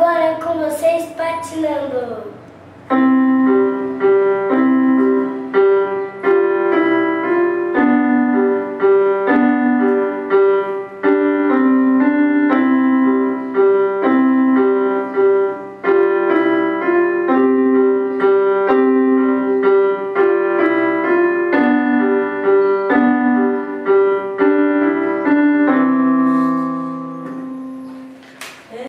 Agora é com vocês patinando.